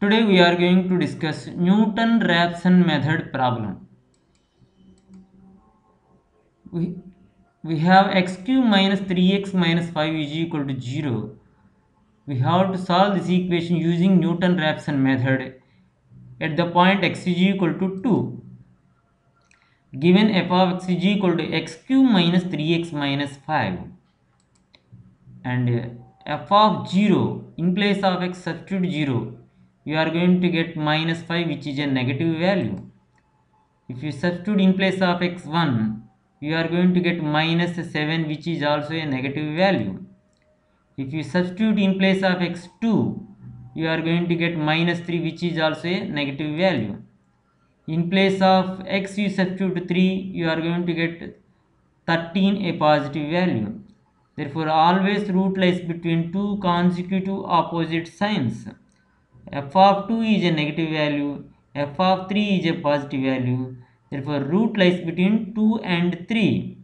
Today we are going to discuss Newton-Raphson method problem. We, we have x cube minus 3x minus 5 is equal to 0. We have to solve this equation using Newton-Raphson method at the point x is equal to 2. Given f of x is equal to x cube minus 3x minus 5 and f of 0 in place of x substitute 0 you are going to get minus 5 which is a negative value. If you substitute in place of x1 you are going to get minus 7 which is also a negative value. If you substitute in place of x2 you are going to get minus 3 which is also a negative value. In place of x you substitute 3 you are going to get 13 a positive value. Therefore always root lies between two consecutive opposite signs f of 2 is a negative value f of 3 is a positive value. Therefore root lies between 2 and 3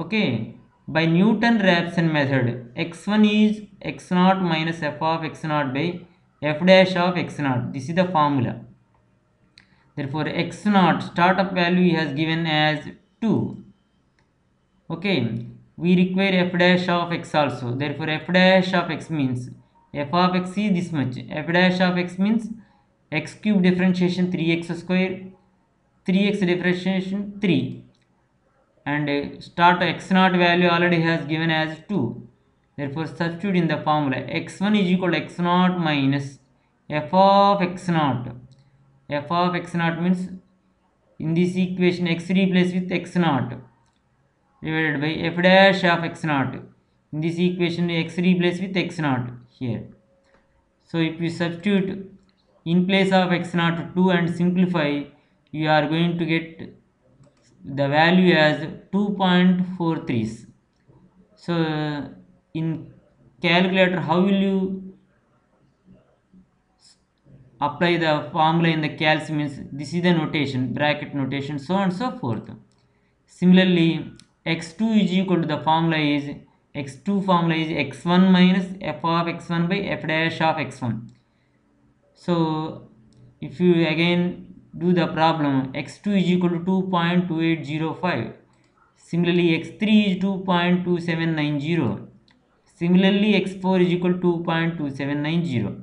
okay? By newton raphson method x1 is x 0 minus f of x 0 by f dash of x 0 this is the formula. Therefore x 0 startup value has given as 2 okay? We require f dash of x also. Therefore f dash of x means f of x is this much. F dash of x means x cube differentiation 3x square 3x differentiation 3 and uh, start x naught value already has given as 2 therefore substitute in the formula. X1 is equal to x naught minus f of x naught. F of x naught means in this equation x replaced with x naught divided by f dash of x naught. In this equation x replaced with x naught here. So if you substitute in place of x naught 2 and simplify you are going to get the value as 2.43 so in calculator how will you apply the formula in the calc means this is the notation bracket notation so on and so forth. Similarly x2 is equal to the formula is x2 formula is x1 minus f of x1 by f dash of x1 so if you again do the problem x2 is equal to 2.2805 similarly x3 is 2.2790 similarly x4 is equal to 2.2790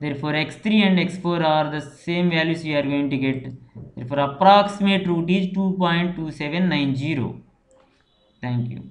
therefore x3 and x4 are the same values we are going to get. Therefore approximate root is 2.2790 thank you